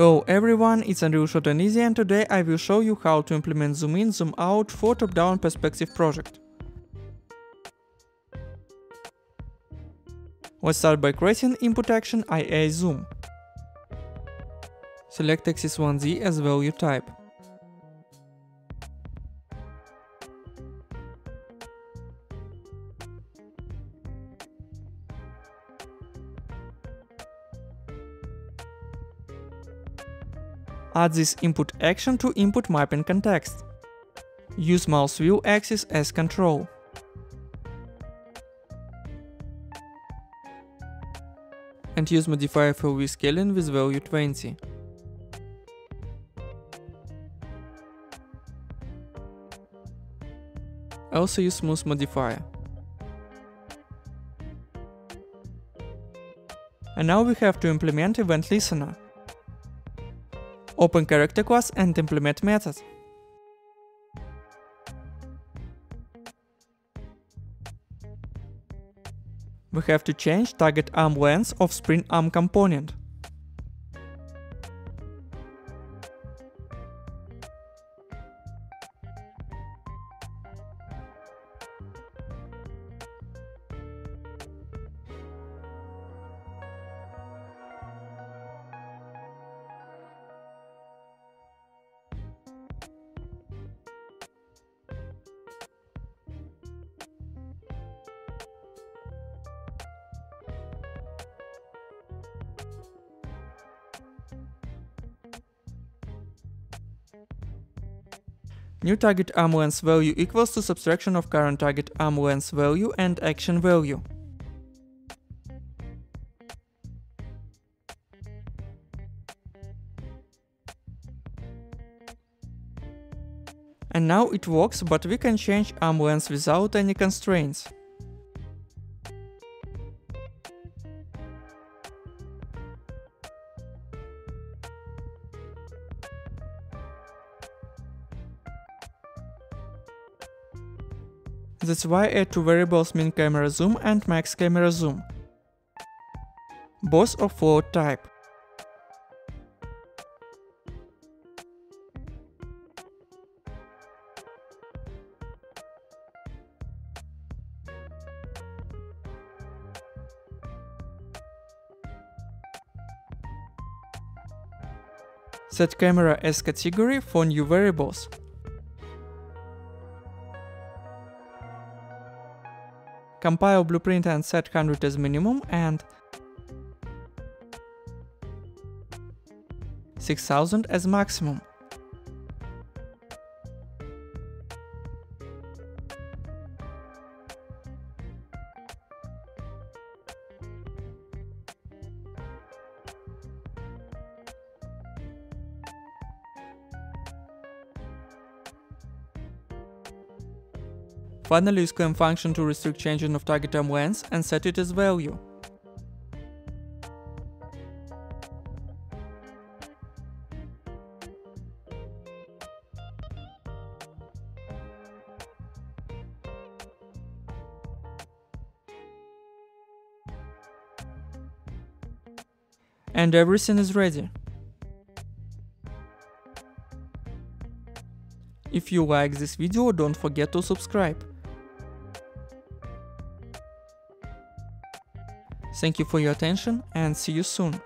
Hello everyone, it's Unreal Short and and today I will show you how to implement zoom in, zoom out for top-down perspective project. Let's start by creating input action IA zoom. Select axis 1D as value type. Add this input action to input mapping context. Use mouse wheel axis as control. And use modifier for rescaling with value 20. Also use smooth modifier. And now we have to implement event listener. Open character class and implement method. We have to change target arm length of spring arm component. New target arm length value equals to subtraction of current target arm length value and action value. And now it works, but we can change arm length without any constraints. That's why add two variables min camera zoom and max camera zoom. Both of float type. Set camera as category for new variables. Compile blueprint and set 100 as minimum and 6000 as maximum. Finally use clamp function to restrict changing of target arm length and set it as value. And everything is ready. If you like this video, don't forget to subscribe. Thank you for your attention and see you soon.